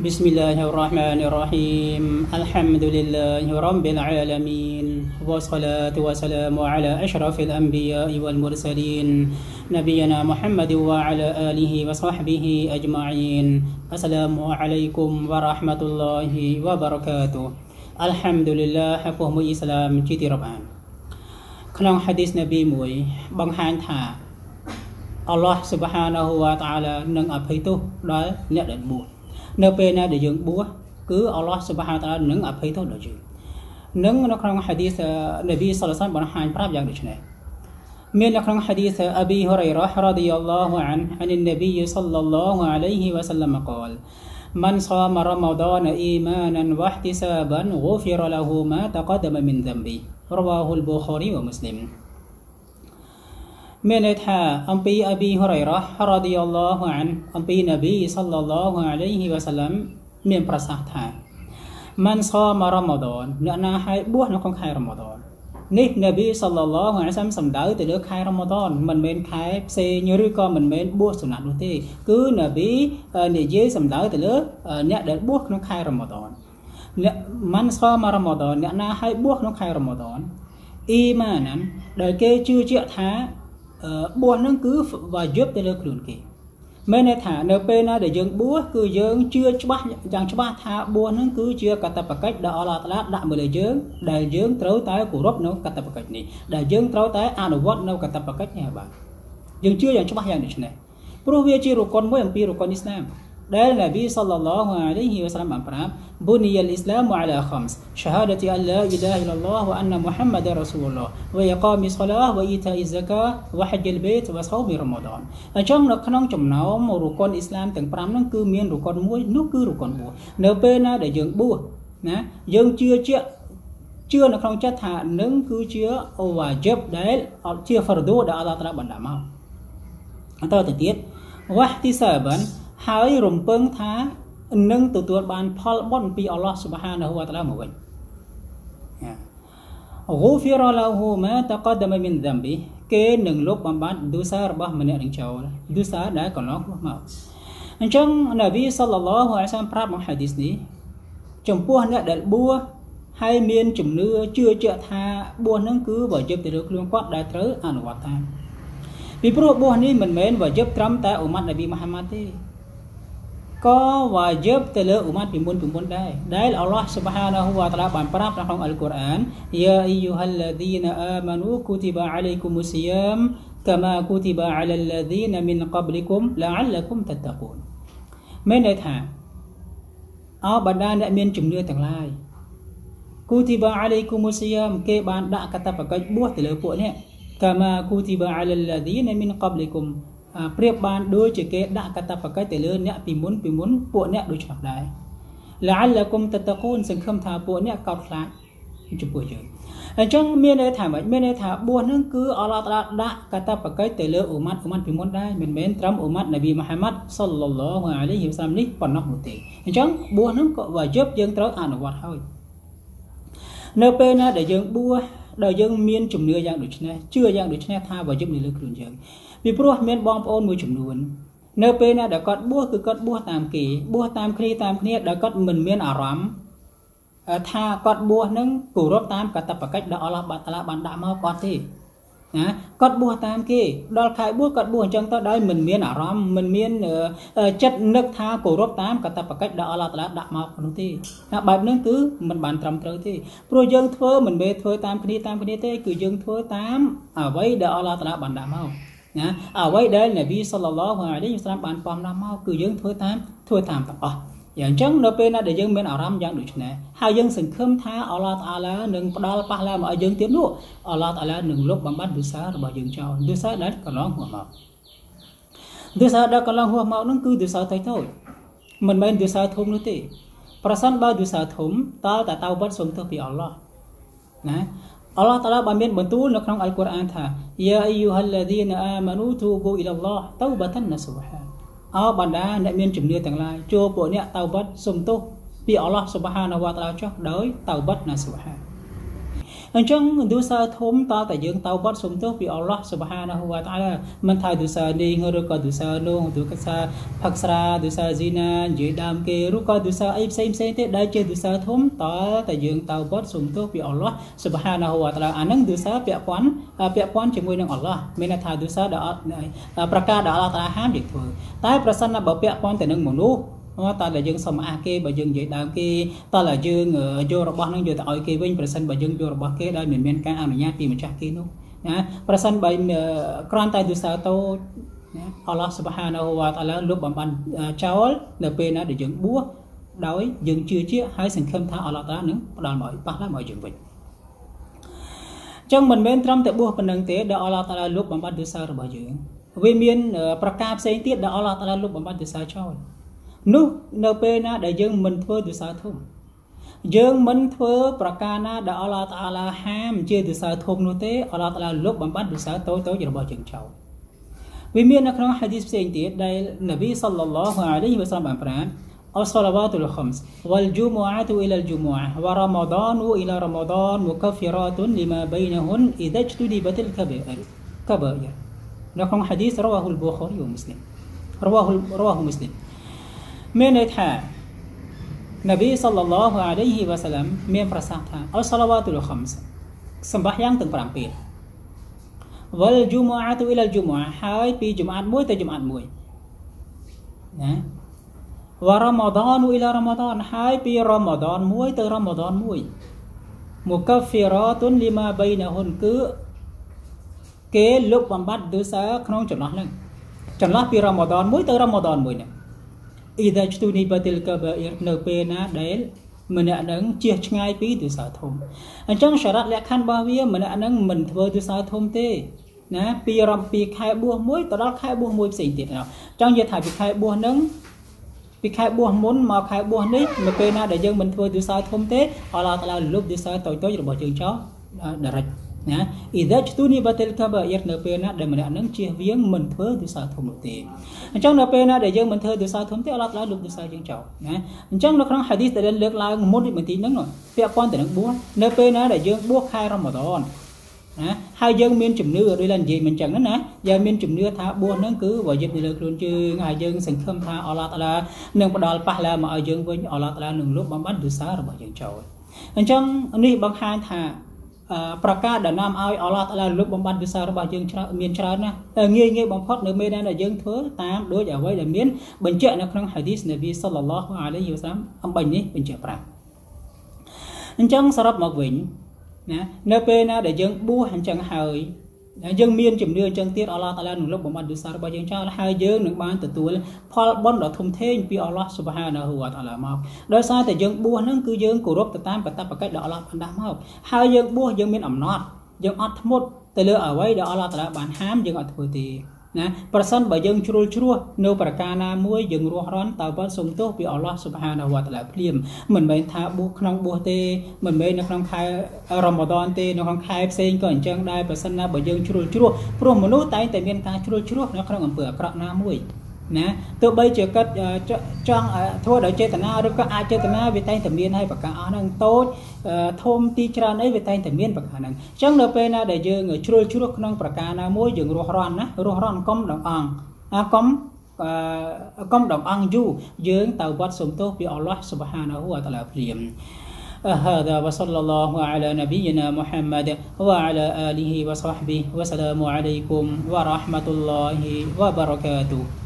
بسم الله الرحمن الرحيم الحمد لله رب العالمين والصلاة والسلام على أشرف الأنبياء والمرسلين نبينا محمد وعلى آله وصحبه أجمعين السلام عليكم ورحمة الله وبركاته الحمد لله ពុះមួយអ៊ីស្លាមជាទីរាប់អានក្នុងហាឌីសនប៊ីមួយបង្ហាញថាអល់ឡោះស៊ុបហានាហ៊ូវតាអាឡានឹងអភ័យទោសដល់អ្នកដែលបួស នៅពេលណាដែលយើងបួសគឺអល់ឡោះស៊ុបហានតានឹងអភ័យទោសដល់យើងនឹងនៅក្នុងហាឌីសនប៊ីសល្លសានបង្ហាញប្រាប់យ៉ាងដូចនេះមាននៅក្នុងហាឌីសអប៊ីហ៊ុរ៉ៃរ៉ារ៉ាឌីយ៉ាឡោះអានអាននប៊ីសល្លឡោះអាឡៃហ៊ីវ៉ាសល្លាម قال من صام رمضان إيمانا واحتسابا غفر له ما تقدم من ذنبه رواه البخاري ومسلم មានន័យថាអំពីអប៊ីហ៊ុរ៉ៃរ៉ារ៉ាឌីយ៉ាឡោះអានអំពីនប៊ីសល្លឡោះអាឡៃហ៊ីវ៉ាសាឡាំមានប្រសាសន៍ថាមិនសមរ៉ាម៉ាដនអ្នកណាហើយបួសនៅក្នុងខែរ៉ាម៉ាដននេះនប៊ីសល្លឡោះអាឡៃសាំសំដៅទៅលើខែរ៉ាម៉ាដនមិនមែនខែផ្សេងឬក៏មិនមែនបួសសំណាក់នោះទេ គឺនប៊ីនិយាយសំដៅទៅលើអ្នកដែលបួសក្នុងខែរ៉ាម៉ាដនអ្នកមិនសមរ៉ាម៉ាដនអ្នកណាហើយបួសក្នុងខែរ៉ាម៉ាដនអ៊ីម៉ាណានដែលគេជឿជាក់ថា បួសហ្នឹងគឺវាយប់ទៅលើខ្លួនគេមានន័យថានៅពេលណាដែលយើងបួសគឺយើងជឿច្បាស់យ៉ាងច្បាស់ថាបួសហ្នឹងគឺជាកតបកិច្ចដែលអល់ឡោះតាឡាដាក់មកលើយើងដែលយើងត្រូវតែគោរពនៅកតបកិច្ចនេះដែលយើងត្រូវតែអនុវត្តនៅកតបកិច្ចនេះបាទយើងជឿយ៉ាងច្បាស់យ៉ាងនេះព្រោះវាជារកុនមួយអំពីរកុនអ៊ីស្លាម ដែលនប៊ីសល្លឡោះអាឡៃហ៊ីវ៉ាសឡាមបានប្រាប់បុនីអ៊ីស្លាមអាឡាខំស شهادة أن لا إله إلا الله وأن محمد رسول الله وإقام الصلاة وإيتاء الزكاة وحج البيت وصوم رمضان អញ្ចឹងនៅក្នុងចំណោមរកុនអ៊ីស្លាមទាំង5ហ្នឹងគឺមានរកុនមួយនោះគឺរកុនបួសនៅពេលណាដែលយើងបួសណាយើងជឿជាក់ជឿនៅក្នុងចិត្តថានឹងគឺជាអូវ៉ាជិបដែលជាហ្វរដូដែលអល់ឡោះតាឡាបណ្ដាក់មកបន្តទៅទៀតវ៉ាទីសាបាន ហើយរំពឹងថានឹងទទួលបានផលបុណ្យពីអល់ឡោះស៊ុបហានហូវតាឡាមកវិញហ្គូហ្វីរឡាហ៊ូម៉ាតកដមមីនដាំប៊ីគេនឹងលុបបំបាត់ឌូសារបស់ម្នាក់នឹងចោលឌូសាដែលកន្លងគ្រោះមកអញ្ចឹងនប៊ីសល្លឡោះអាសាមប្រាប់ក្នុងហាឌីសនេះចំពោះអ្នកដែលបួសហើយមានជំនឿជឿជាក់ថាបួសនឹងគឺវ៉ាជិបទៅលើខ្លួនគាត់ដែលត្រូវអនុវត្តតាមពីព្រោះបួសនេះមិនមែនវ៉ាជិបត្រឹមតែអ៊ុម៉ាត់នប៊ីមូហាម៉ាត់ទេ ក៏វាយបទៅលើអ៊ុម៉ាត់ពីមុនពីមុនដែរដែលអល់ឡោះស៊ុបហានាហ៊ូវតាឡាបានប្រាប់នៅក្នុងអល់កុរអានយ៉ាអ៊ីយូហាល់ឡាឌីនអាម៉ានូគូទីបាអាឡៃគុមុសយ៉ាមកាម៉ាគូទីបាអាឡាឡាឌីនមីនកបលីគុមឡាអាឡាគុមតតកូនមានន័យថាអោបណ្ដាអ្នកមានជំនឿទាំងឡាយគូទីបាអាឡៃគុមុសយ៉ាមគេបានដាក់កតបកិច្ចបួសទៅលើពួកនេះកាម៉ាគូទីបាអាឡាឡាឌីនមីនកបលីគុម ប្រៀបបានដូចជាគេដាក់កតបកិច្ចទៅលើអ្នកពីមុនពីមុនពួកអ្នកដូចនោះដែរឡាអលគុមតតកូនសង្ឃឹមថាពួកអ្នកកោតខ្លាចចំពោះយើងអញ្ចឹងមានន័យថាម៉េចមានន័យថាបួសនឹងគឺអល់ឡោះតាឡាដាក់កតបកិច្ចទៅលើអ៊ុម៉ាត់អ៊ុម៉ាត់ពីមុនដែរមិនមែនត្រឹមអ៊ុម៉ាត់នប៊ីមូហាម៉ាត់សល្លឡោះអាឡៃហ៊ីវសាមនេះប៉ុណ្ណោះនោះទេអញ្ចឹងបួសនឹងក៏វាយប់យើងត្រូវអនុវត្តហើយនៅពេលណាដែលយើងបួសដែលយើងមានជំនឿយ៉ាងដូចនេះជឿយ៉ាងដូចនេះថាវាយប់នៅលើខ្លួនយើង ពីព្រោះមានបងប្អូនមួយចំនួននៅពេលណាដែលគាត់បួសគឺគាត់បួសតាមគេបួសតាមគ្នាតាមគ្នាដែលគាត់មិនមានអារម្មណ៍ថាគាត់បួសនឹងគោរពតាមកតបកិច្ចដែលអល់ឡោះបានតាឡាបានដាក់មកគាត់ទេណាគាត់បួសតាមគេដល់ខែបួសគាត់បួសអញ្ចឹងទៅដោយមិនមានអារម្មណ៍មិនមានចិត្តនឹកថាគោរពតាមកតបកិច្ចដែលអល់ឡោះតាឡាដាក់មកនោះទេណាបែបហ្នឹងគឺមិនបានត្រឹមត្រូវទេព្រោះយើងធ្វើមិនមែនធ្វើតាមគ្នាតាមគ្នាទេគឺយើងធ្វើតាមអ្វីដែលអល់ឡោះតាឡាបានដាក់មក ណាអ្វីដែលនប៊ីសល្លឡោះអាឡៃហ៊ីវសាឡាមបានពំនាំមកគឺយើងធ្វើតាមធ្វើតាមទាំងអស់យ៉ាងអញ្ចឹងនៅពេលណាដែលយើងមានអារម្មណ៍យ៉ាងដូចនេះហើយយើងសង្ឃឹមថាអល់ឡោះតាឡានឹងផ្ដល់ប៉ះឡាមកឲ្យយើងទៀតនោះអល់ឡោះតាឡានឹងលុបបំបត្តិទុសារបស់យើងចោលទុសាដែលកន្លងហួសមកទុសាដែលកន្លងហួសមកនោះគឺទុសាតូចតូចមិនមែនទុសាធំនោះទេប្រសិនបើទុសាធំតើតាតៅបត់សុំទោសពីអល់ឡោះណា អល់ឡោះតាឡាបានមានបន្ទូលនៅក្នុងអល់កុរអានថាយ៉ាអ៊ីយូហាល់ឡាឌីនអាម៉ានូទូប៊ូអ៊ីឡាឡោះតៅបាតានណាស៊ុបហានអោបណ្ដាអ្នកមានជំនឿទាំងឡាយចូលពួកអ្នកតៅបាត់សុំទោសពីអល់ឡោះស៊ុបហានវតាឡាចុះដោយតៅបាត់ណាស៊ុបហាន អញ្ចឹងទូសាធំតតែយើងតោបាត់សុំទោសពីអល់ឡោះស៊ុបហានាហ៊ូវតាឡាមិនថាទូសានេះឬក៏ទូសានោះទូកសាផឹកស្រាទូសាស៊ីណានិយាយដើមគេឬក៏ទូសាអីផ្សេងផ្សេងទេដែលជាទូសាធំតតែយើងតោបាត់សុំទោសពីអល់ឡោះស៊ុបហានាហ៊ូវតាឡាអានឹងទូសាពាក់ព័ន្ធពាក់ព័ន្ធជាមួយនឹងអល់ឡោះមានថាទូសាដែលអត់ប្រកាសដែលអល់ឡោះតាឡាហាមយើងធ្វើតែប្រសិនបើពាក់ព័ន្ធទៅនឹងមនុស្ស តើតែយើងសុំអះគេបើយើងនិយាយដើមគេតើតែយើងយករបស់នឹងយកទៅឲ្យគេវិញប្រសិនបើយើងយករបស់គេដោយមិនមានការអនុញ្ញាតពីម្ចាស់គេនោះណាប្រសិនបើគ្រាន់តែទស្សតោណាអល់ឡោះសុបហានាវតាឡាលុបបំបានចោលនៅពេលណាដែលយើងបួសដោយយើងជឿជាក់ហើយសង្ឃឹមថាអល់ឡោះតានឹងផ្ដល់មកប៉ះឡើងមកយើងវិញចឹងមិនមែនត្រឹមតែបួសប៉ុណ្ណឹងទេដែលអល់ឡោះតាឡាលុបបំបានទស្សរបស់យើងវាមានប្រការផ្សេងទៀតដែលអល់ឡោះតាឡាលុបបំបានទស្សចោល នោះនៅពេលណាដែលយើងមិនធ្វើទិសៅធំយើងមិនធ្វើប្រការណាដែលអល់ឡោះតាឡាហាមជាទិសៅធំនោះទេអល់ឡោះតាឡាលុបបំបត្តិទិសៅតូចតូចរបស់យើងចោលវាមាននៅក្នុងហាឌីសផ្សេងទៀតដែលនប៊ីសល្លឡោះអាឡៃហ៊ីវ៉ាសល្លាមបានប្រាប់អសលវ៉ាតុលខំសវលជូមូអាតុអ៊ីលជូមូអាវរ៉ាម៉ាដានអ៊ីលរ៉ាម៉ាដានមុកាហ្វីរ៉ាតុនលីម៉ាបៃនហ៊ុនអ៊ីដាជទូឌីបតិលកបៃអរកបៃនៅក្នុងហាឌីសរវ៉ាហ៊ុលប៊ូខារីវ៉ាមូស្លីមរវ៉ាហ៊ុលរវ៉ាហ៊ុលមូស្លីម មានន័យថានប៊ីសល្លឡោះអាឡៃហ៊ីវ៉ាសាឡាំមានប្រសាសន៍ថាអលសាឡាវ៉ាតុលខំសសម្បាយ៉ាងទាំង5ពេលវលជុំអាតុអ៊ីលជុំអាហើយពីជុំអាតមួយទៅជុំអាតមួយណាវរ៉ាម៉ាដនអ៊ីឡារ៉ាម៉ាដនហើយពីរ៉ាម៉ាដនមួយទៅរ៉ាម៉ាដនមួយមុកាហ្វីរ៉ាតុនលីម៉ាបៃណាហ៊ុនគឺគេលុបបំបត្តិទោសាក្នុងចន្លោះហ្នឹងចន្លោះពីរ៉ាម៉ាដនមួយទៅរ៉ាម៉ាដនមួយហ្នឹង អ៊ីដាជទូនីបាទីលកាបាអ៊ីរនៅពេលណាដែលម្នាក់នឹងជៀសឆ្ងាយពីទិសាធំអញ្ចឹងសារៈលក្ខខណ្ឌរបស់វាម្នាក់នឹងមិនធ្វើទិសាធំទេណាពីរំពីខែបួសមួយទៅដល់ខែបួសមួយផ្សេងទៀតអញ្ចឹងនិយាយថាពីខែបួសនឹងពីខែបួសមុនមកខែបួសនេះនៅពេលណាដែលយើងមិនធ្វើទិសាធំទេអល់ឡោះតាឡាលុបទិសាតូចៗរបស់យើងចោល direct ណាអ៊ីដាជទូនីបាតិលកាបាយនៅពេលណាដែលម្នាក់នឹងជៀសវាងមិនធ្វើទិសាធំនោះទេអញ្ចឹងនៅពេលណាដែលយើងមិនធ្វើទិសាធំទេអល់ឡោះតាលុបទិសាយើងចោលណាអញ្ចឹងនៅក្នុងហាឌីសដែលលើកឡើងមុនបន្តិចហ្នឹងពាក់ព័ន្ធទៅនឹងបួសនៅពេលណាដែលយើងបួសខែរ៉ម៉ាដនណាហើយយើងមានជំនឿដូចឡើងនិយាយមិនចឹងណាយើងមានជំនឿថាបួសហ្នឹងគឺវាយិបនៅលើខ្លួនយើងហើយយើងសង្ឃឹមថាអល់ឡោះតាឡានឹងផ្ដល់ប៉ះឡាមកឲ្យយើងវិញអល់ឡោះតាឡានឹងលុបបំបត្តិទិសារបស់យើងចោលអញ្ចឹងនេះបង្ហាញថា ប្រការដែលនាំឲ្យអល់ឡោះតាឡាលុបបំបត្តិវិសារបស់យើងច្រើនមានច្រើនណាស់តែងាយងាយបំផុតនៅមេដានដែលយើងធ្វើតាមដូចអ្វីដែលមានបញ្ជាក់នៅក្នុងហាឌីសនប៊ីសល្លឡោះអាឡៃហ៊ីវ៉ាសាឡាមអំបញ្ញនេះបញ្ជាក់ប្រាប់អញ្ចឹងសរុបមកវិញណានៅពេលណាដែលយើងបួសអញ្ចឹងហើយ យើងមានជំនឿអញ្ចឹងទៀតអល់ឡោះតាឡានឹងលុបបំបត្តិទោសរបស់យើងចោលហើយយើងនឹងបានទទួលផលបុណ្យដ៏ធំធេងពីអល់ឡោះស៊ុបហានាហ៊ូវតាឡាមកដោយសារតែយើងបួសហ្នឹងគឺយើងគោរពទៅតាមកាតព្វកិច្ចដែលអល់ឡោះបានដាក់មកហើយយើងបួសយើងមានអំណត់យើងអត់ធ្មត់ទៅលើអ្វីដែលអល់ឡោះតាឡាបានហាមយើងអត់ធ្វើទេ ណាប្រសិនបើយើងជ្រុលជ្រោះនៅប្រការណាមួយយើងរស់រាន់តើបើសុំទោសពីអល់ឡោះស៊ុបហានាវតាឡាភ្លាមមិនមែនថាបួសក្នុងបួសទេមិនមែននៅក្នុងខែរ៉ាម៉ាដនទេនៅក្នុងខែផ្សេងក៏អញ្ចឹងដែរប្រសិនណាបើយើងជ្រុលជ្រោះព្រោះមនុស្សតែងតែមានការជ្រុលជ្រោះនៅក្នុងអំពើអាក្រក់ណាមួយ ណាទោះបីជាគាត់ចង់ធ្វើដោយចេតនាឬក៏អាចចេតនាវាតែងតែមានហើយប្រការអស់ហ្នឹងតូចធំទីច្រើនអីវាតែងតែមានប្រការហ្នឹងអញ្ចឹងនៅពេលណាដែលយើងជ្រុលជ្រោះក្នុងប្រការណាមួយយើងរស់រាន់ណារស់រាន់កុំដងអង្គអាកុំកុំដងអង្គយូរយើងទៅវត្តសុំទោសពីអល់ឡោះស៊ុបហានាហ៊ូវតាឡាភ្លាម هذا وصلى الله على نبينا محمد وعلى آله وصحبه وسلام عليكم ورحمة الله وبركاته